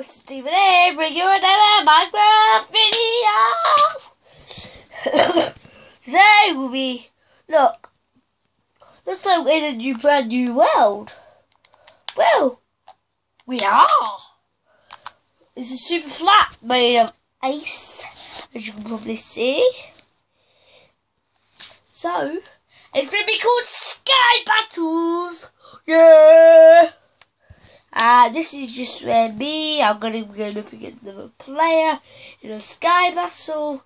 Mr. Stephen A. Bring you another Minecraft video! Today will be, look, looks like we're in a new brand new world. Well, we are. It's a super flat made of ice, as you can probably see. So, it's going to be called Sky Battles! Yeah! Uh, this is just where me, I'm going to be looking at another player in a Sky Battle.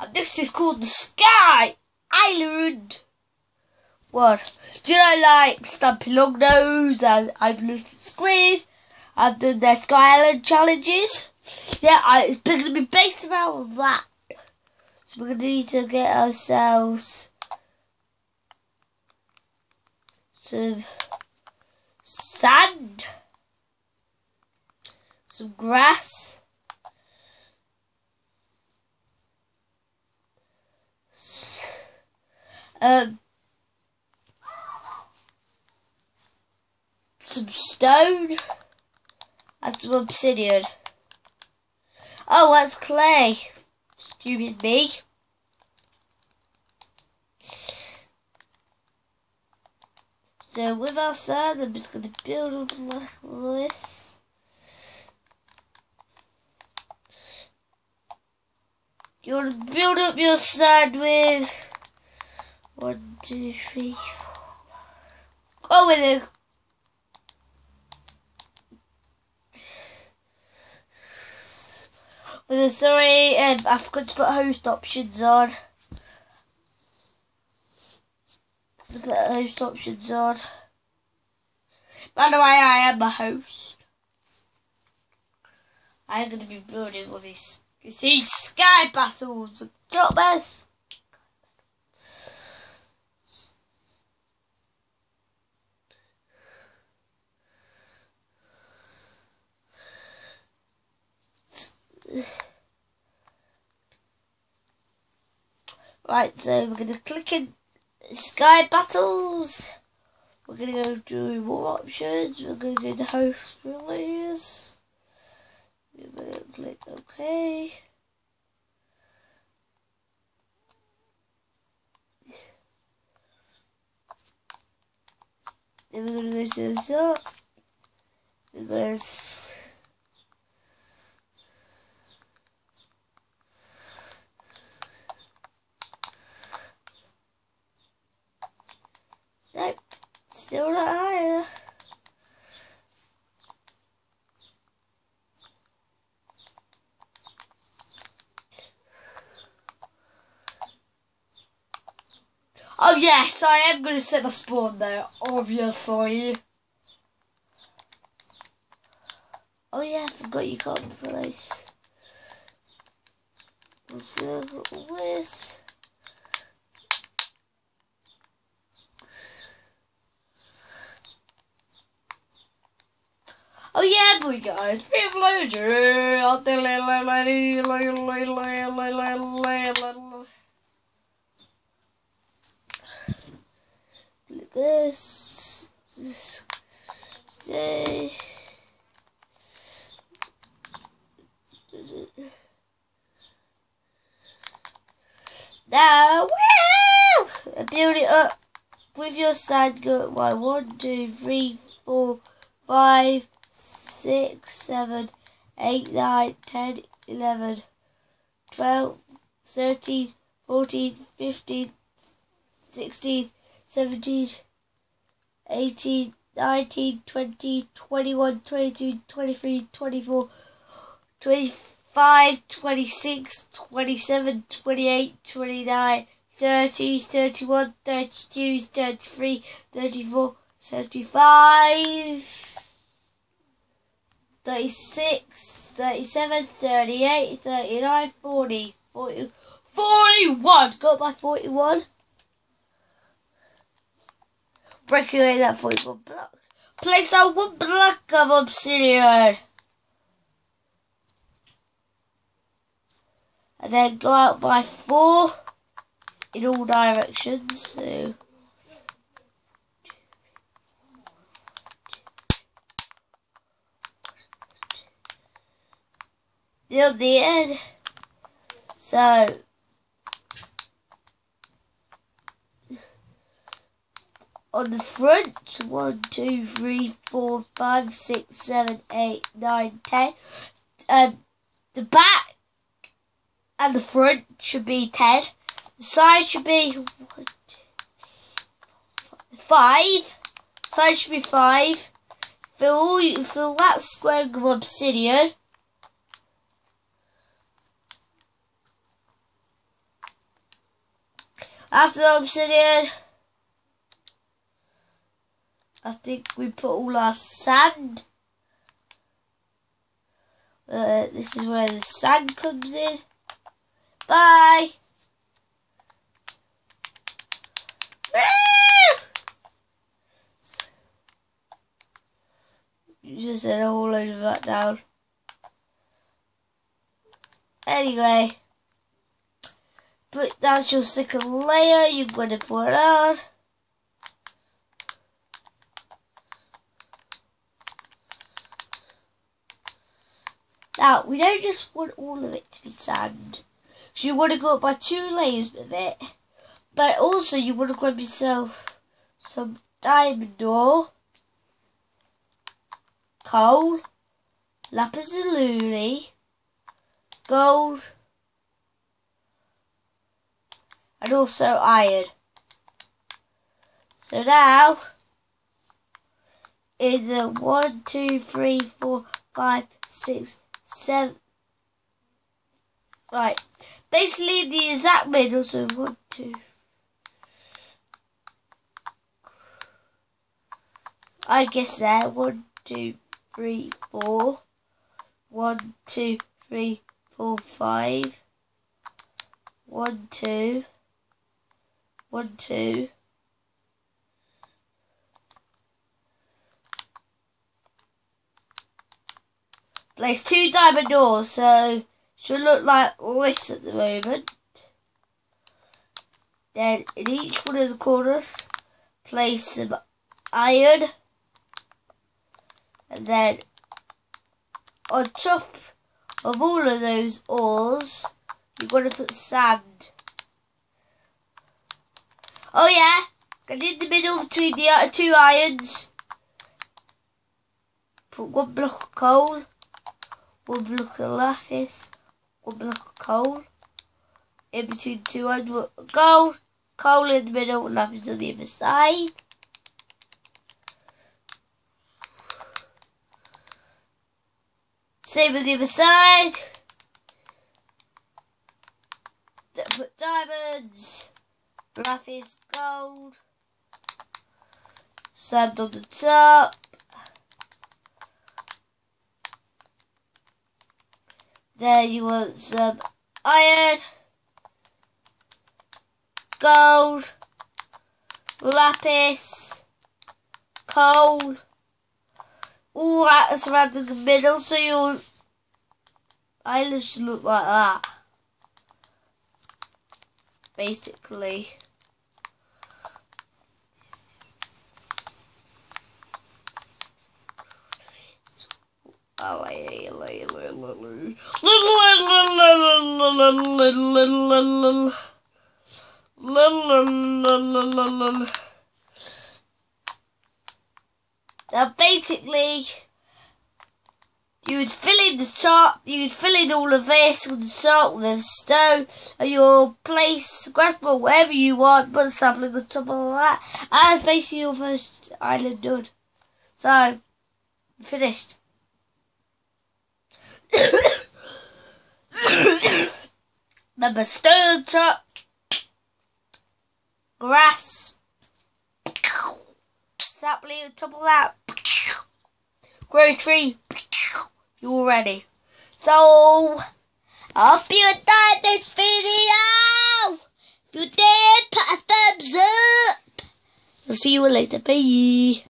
And this is called the Sky Island! What? Do you know like Stampy Longnose and iBallisticSquid? I've done their Sky Island challenges. Yeah, I, it's going to be based around that. So we're going to need to get ourselves some sand, some grass, um, some stone, and some obsidian. Oh, that's clay. Stupid me. So with our sand, I'm just going to build up like this. You want to build up your sand with one, two, three, four. Oh, with a with a sorry, um, I forgot to put host options on. to put host options on. By the way, I am a host. I'm going to be building all these huge sky battles. The drop us. Right, so we're going to click in Sky Battles. We're going to go do more options. We're going to go to host players. We're going to click OK. Then we're going to to this up. We're going to Oh yes, I am going to set my spawn there, obviously. Oh yeah, I forgot you can't place. Where's... Oh yeah, boy guys, privileger. Look at this. Stay. Now! Build it up with your side. Go one, two, three, four, five six, seven, eight, nine, ten, eleven, twelve, thirteen, fourteen, fifteen, sixteen, seventeen, eighteen, nineteen, twenty, twenty-one, twenty-two, twenty-three, twenty-four, twenty-five, twenty-six, twenty-seven, twenty-eight, twenty-nine, thirty, thirty-one, thirty-two, thirty-three, thirty-four, thirty-five. 36, 37, 38, 39, 40, 40 41! Got my 41. Break away that 41 block. Place that one block of obsidian. And then go out by four in all directions. So till the end. So on the front, one, two, three, four, five, six, seven, eight, nine, ten. Um, the back and the front should be ten. The side should be one, two, five. Side should be five. Fill all fill that square of obsidian. After the obsidian, I think we put all our sand. Uh, this is where the sand comes in. Bye. You just said a whole load of that down. Anyway. But that's your second layer. You're going to put it on. Now, we don't just want all of it to be sand. So you want to go up by two layers with it. But also you want to grab yourself some diamond ore, coal, lapis lazuli, gold, and also iron. So now is a one, two, three, four, five, six, seven. Right. Basically the exact middle, so one, two. I guess there. One, two, three, four. One, two, three, four, five. One, two. One, two. Place two diamond ores, so should look like this at the moment. Then in each one of the corners, place some iron. And then on top of all of those ores, you're going to put sand. Oh yeah, and in the middle between the uh, two irons, put one block of coal, one block of lapis, one block of coal. In between two irons, gold, coal in the middle, lapis on the other side. Same with the other side. Put diamonds, lapis, gold, sand on the top. There you want some iron, gold, lapis, coal all that surrounding the middle, so your eyelids look like that. Basically. Now basically, you would fill in the top, you would fill in all of this with the top with stone, and you'll place grass ball wherever you want, put sapling on the top of that, and that's basically your first island done. So, finished. Remember, stone top, grass, sapling on top of that, grow tree, you're ready. So, I hope you enjoyed this video. If you did, put a thumbs up. I'll see you later. Bye.